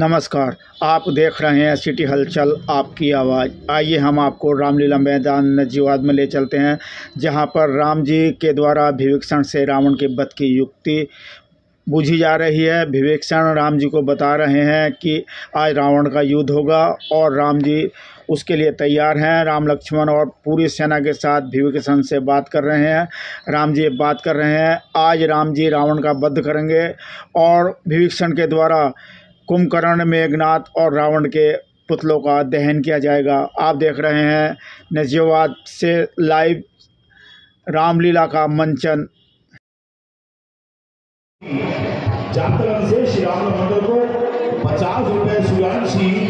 नमस्कार, आप देख रहे हैं सिटी हलचल, आपकी आवाज़। आइए हम आपको रामलीला मैदान नजीवाद में ले चलते हैं, जहाँ पर राम जी के द्वारा विवेक्षण से रावण के वध की युक्ति बूझी जा रही है। विवेक्षण राम जी को बता रहे हैं कि आज रावण का युद्ध होगा और राम जी उसके लिए तैयार हैं। राम लक्ष्मण और पूरी सेना के साथ विवेक्षण से बात कर रहे हैं। राम जी बात कर रहे हैं, आज राम जी रावण का वध करेंगे और विवेक्षण के द्वारा कुंभकर्ण मेघनाथ और रावण के पुतलों का दहन किया जाएगा। आप देख रहे हैं नजीवाद से लाइव रामलीला का मंचन। जागरण से श्री राम मंदिर को पचास रुपए सूर्यांशी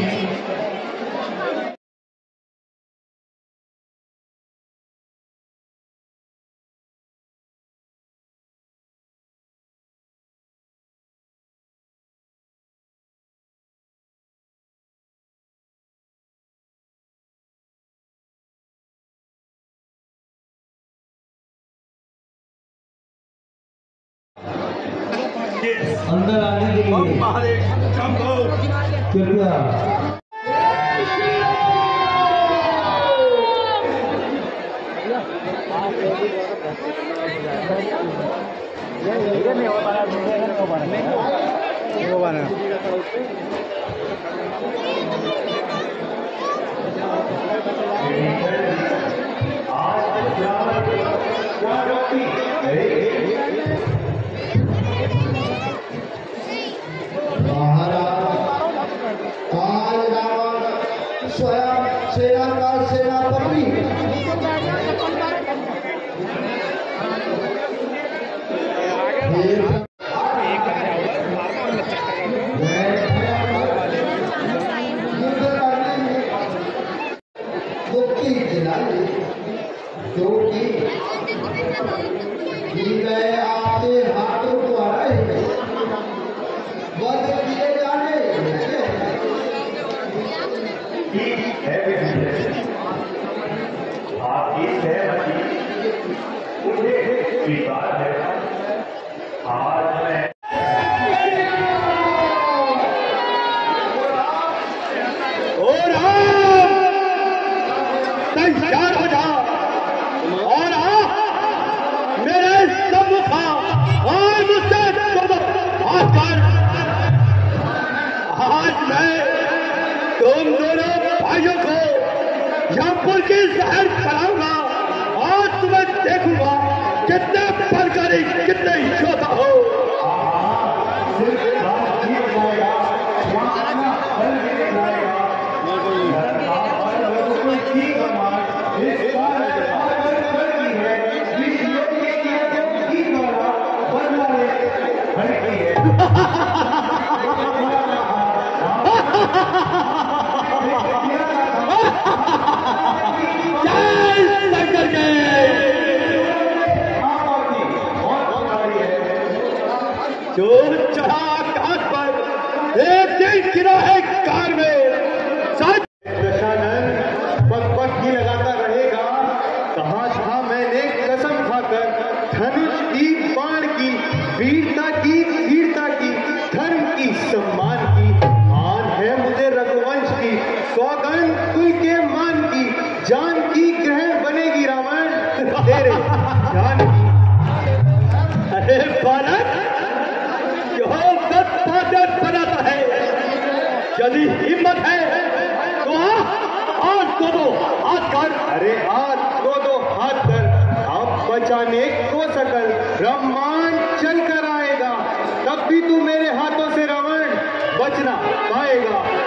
अंदर आने के लिए। कृपया। महाराज आपकी सहमति मुझे स्वीकार है आज मैं और हो जा और आ मेरे सम्मुख और आज मैं तुम दोनों भाइयों को यमपुर की शहर चलाऊँगा और तुम्हें देखूँगा कितने परकारी कितने यदि हिम्मत है। तो आज को दो, हाथ कर अरे हाथ को दो, हाथ कर आप बचाने को सकल ब्रह्मांड चल कर आएगा। तब भी तू मेरे हाथों से रावण बचना पाएगा।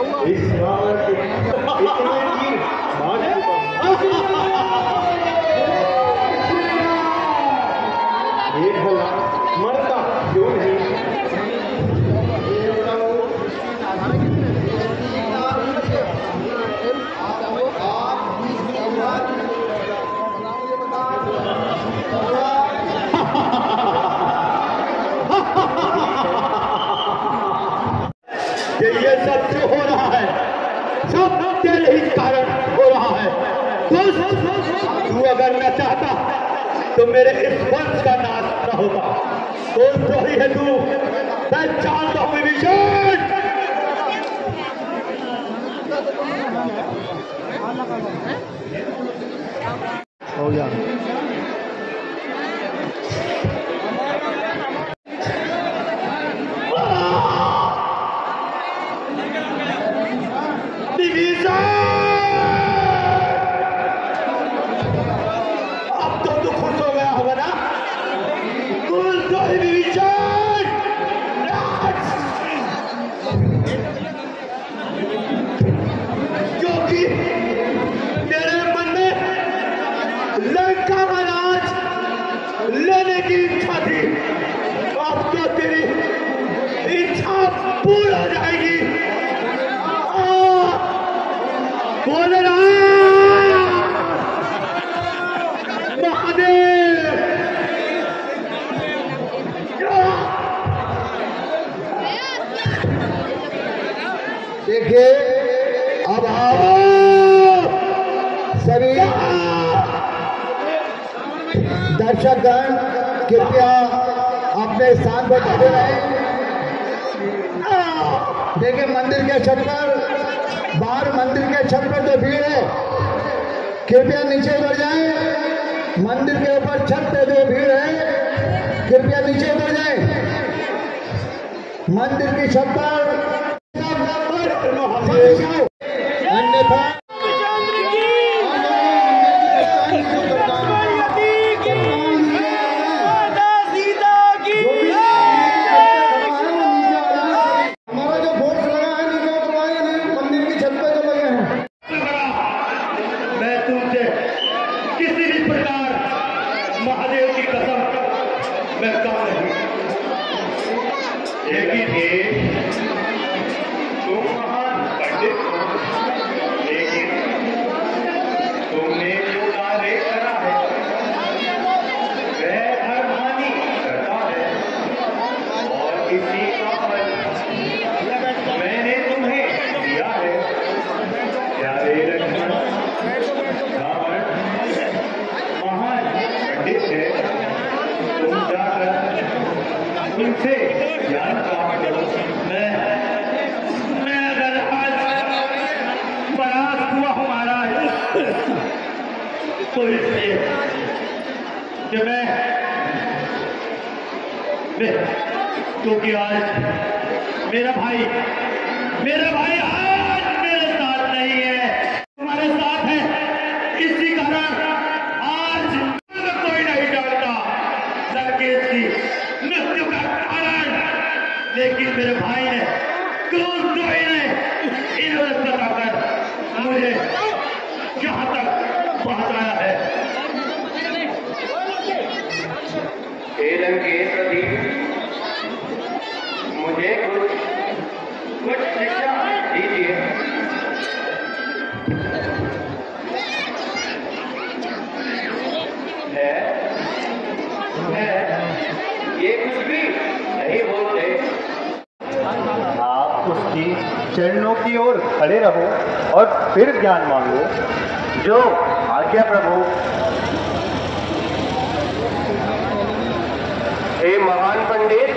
इस रावण के इतने तीर मार चुका हूँ। ये भला मरता क्यों नहीं ये ये सब जो हो रहा है सब तेरे ही कारण हो रहा है तू तू अगर न चाहता तो मेरे इस वंश का नाश न होता तो ही है तू? मैं चाहता हूँ विभीषण। देखिए अब आप सभी। दर्शकगण कृपया अपने स्थान पर खड़े रहें देखिए मंदिर के छत पर। बाहर मंदिर के छत पर जो भीड़ है, कृपया नीचे उतर जाए। मंदिर के ऊपर छत पे जो भीड़ है, कृपया नीचे उतर जाए। मंदिर की छत पर इसी का फल मैंने तुम्हें दिया है, प्यारे लक्ष्मण। रावण महान पंडित है। तुम जाकर उनसे ज्ञान प्राप्त करो। मैं मैं अगर आज परास्त हुआ हमारा तो इसलिए कि मैं क्योंकि आज मेरा भाई मेरा भाई आज मेरे साथ नहीं है तुम्हारे साथ है इसी कारण आज कोई नहीं जानता लंकेश की मृत्यु का कारण लेकिन मेरे भाई ने क्रूर कोई ने इन्होंने बताकर मुझे यहाँ तक पहुँचाया है के प्रति मुझे कुछ कुछ शिक्षा दीजिए है है ये कुछ भी नहीं बोलते। आप उसकी चरणों की ओर खड़े रहो और फिर ज्ञान मांगो, जो आज्ञा प्रभु। हे महान पंडित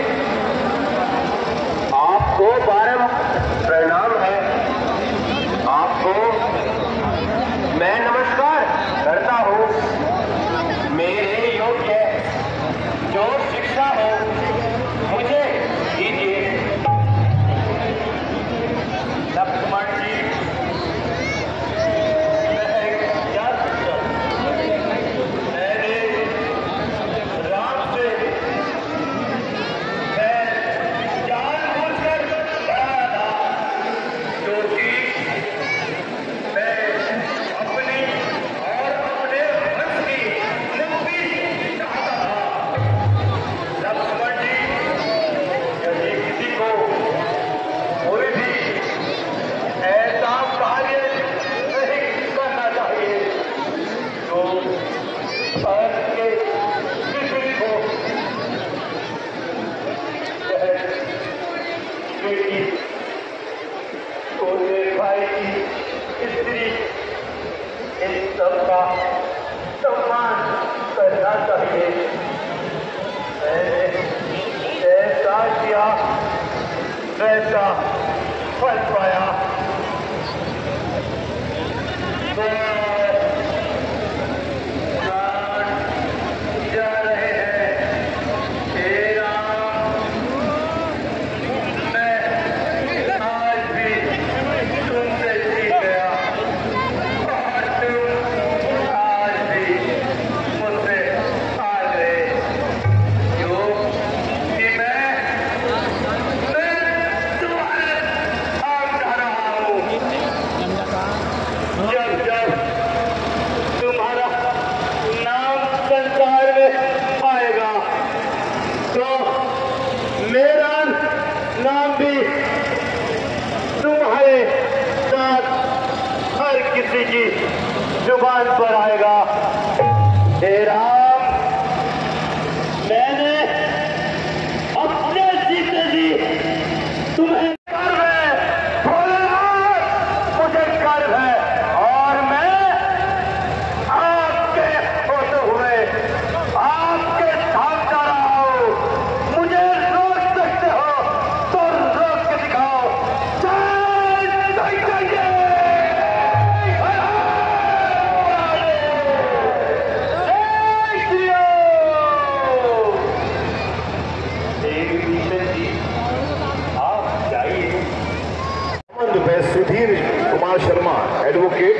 रुपए सुधीर कुमार शर्मा एडवोकेट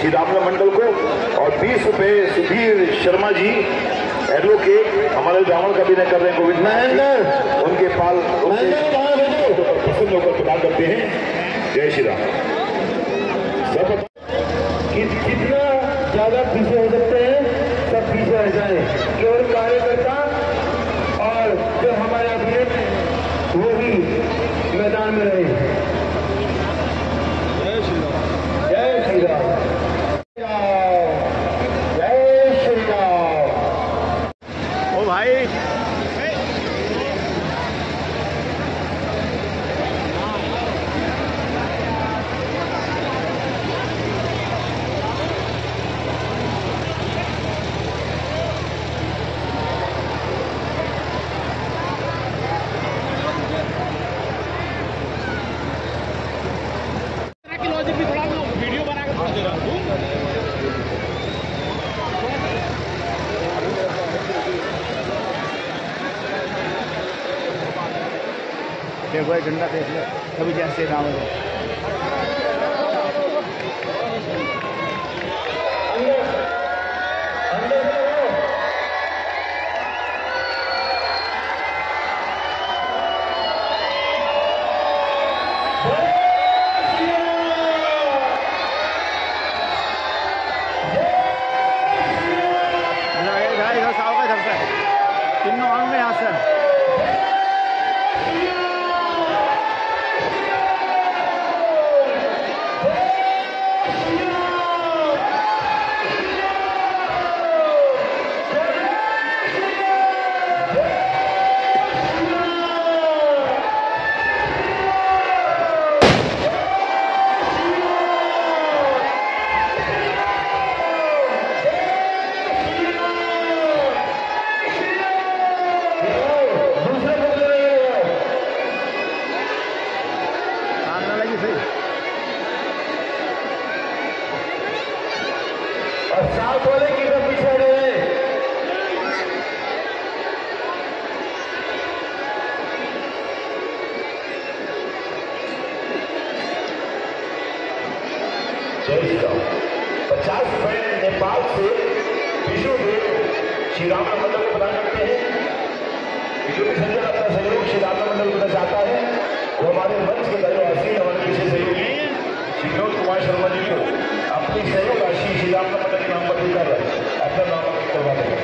श्री रामला मंडल को और 20 रुपए सुधीर शर्मा जी एडवोकेट हमारे ब्राह्मण का भी कर रहे हैं गोविंद उनके पाल प्रसन्न होकर प्रदान करते हैं। जय श्री राम सब कि जितना ज़्यादा पीछे हो सकते हैं सब पीछे रह जाए केवल कार्यकर्ता और जो हमारे अभिनेता हैं, वो भी मैदान में रहे जय श्री राम जय श्री राम जय श्री राम ओ भाई देखो ये झंडा देख लो कभी जैसे नाम जय श्री पचास रुपए नेपाल से विष्णुदेव श्री राम मंडल को करते हैं। विष्णु संजय अपना सहयोग श्री राम मंडल को चाहता है। वो हमारे मंच के दरवासी हमारे विशेष सहयोगी श्री विनोद कुमार शर्मा जी को अपनी सहयोग राशि श्री राम मंडल के नाम पर देकर अपना नाम करवा देंगे